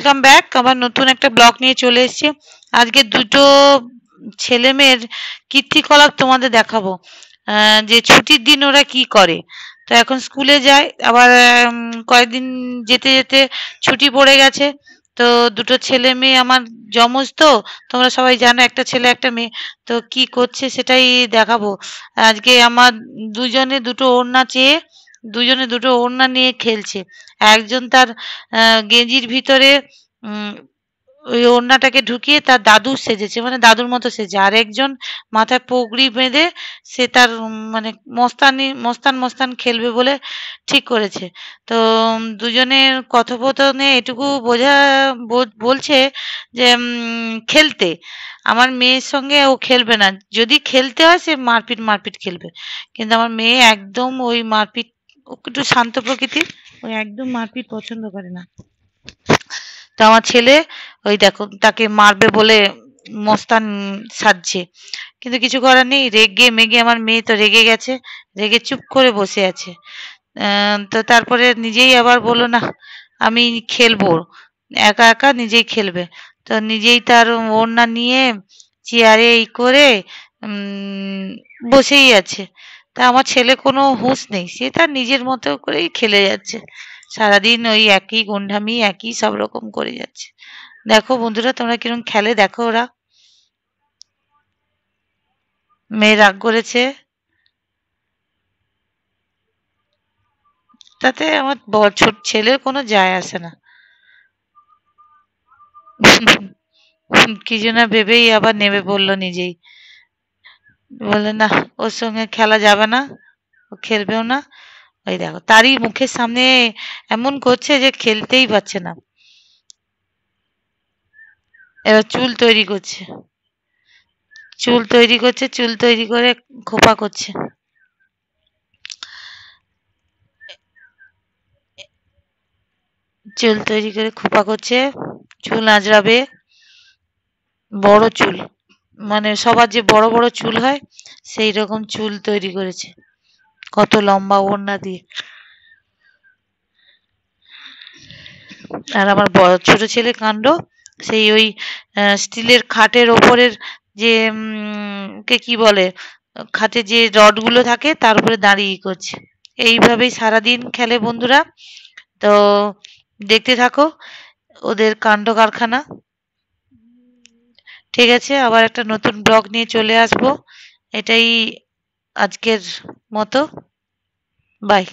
Welcome back আবার নতুন একটা ব্লগ নিয়ে চলে এসেছি। আজকে দুটো ছেলে মেয়ের কীর্তিকলাপ তোমাদের দেখাবো। যে ছুটির দিন ওরা কি করে। তো এখন স্কুলে যায়, আবার কয়েকদিন যেতে যেতে ছুটি পড়ে গেছে। তো দুটো ছেলে মেয়ে আমার জমজ তো, তোমরা সবাই জানো একটা ছেলে, একটা মেয়ে। তো কি করছে সেটাই দেখাবো। আজকে আমার দুজনে দুটো ওড়না চেয়ে দুজনে দুটো ওড়না নিয়ে খেলছে। একজন তার গেঞ্জির ভিতরে ওই ওড়নাটাকে ঢুকিয়ে তার দাদু সেজেছে মানে দাদুর মতো সেজে আর একজন মাথায় পগড়ি বেঁধে সে তার মানে মস্তানি, মস্তান মস্তান খেলবে বলে ঠিক করেছে। তো দুজনের কথোপকথনে এটুকু বোঝা বলছে যে খেলতে। আমার মেয়ের সঙ্গে ও খেলবে না। যদি খেলতে হয় সে মারপিট মারপিট খেলবে। কিন্তু আমার মেয়ে একদম ওই মারপিট ও একটু শান্ত প্রকৃতির। ও একদম মারপিট পছন্দ করে না। তো আমার ছেলে ওই দেখো তাকে মারবে বলে মস্তান সাজছে। কিন্তু কিছু করার নেই রেগে মেগে আমার মেয়ে তো রেগে গেছে রেগে চুপ করে বসে আছে। তো তারপরে নিজেই আবার বলো না আমি খেলব। একা একা নিজেই খেলবে। তো নিজেই তার ওড়না নিয়ে চেয়ারে এই করে উম, বসেই আছে। তা আমার ছেলে কোনো হুঁশ নেই। সে তার নিজের মতো করেই খেলে যাচ্ছে। সারাদিন ওই একই গুন্ডামি, একই সব রকম করে যাচ্ছে। দেখো বন্ধুরা, তোমরা কীরকম খেলে? দেখো ওরা। মেয়ে রাগ করেছে। তাতে আমার ছোট ছেলের কোনো যায় আসে না। কি যেন ভেবেই আবার নেমে পড়ল নিজেই। বলে, না, ওর সঙ্গে খেলা যাবে না, ও খেলবেও না। ওই দেখো, তারই মুখের সামনে এমন করছে যে খেলতেই পারছে না। এবার চুল তৈরি করছে। চুল তৈরি করছে, চুল তৈরি করে খোপা করছে। চুল তৈরি করে খোপা করছে, চুল আঁচড়াবে, বড় চুল। মানে সবার যে বড় বড় চুল হয়, সেই রকম চুল তৈরি করেছে। কত লম্বা ওড়না দিয়ে। আর আমার বড় ছোট ছেলে কাণ্ড, সেই ওই স্টিলের খাটের ওপরের যে কে কি বলে, খাটে যে রডগুলো থাকে, তার উপরে দাঁড়িয়ে করছে। এইভাবেই সারাদিন খেলে বন্ধুরা। তো দেখতে থাকো, ওদের কাণ্ড কারখানা। ঠিক আছে আবার একটা নতুন ব্লগ নিয়ে চলে আসব। এটাই আজকের মতো। বাই।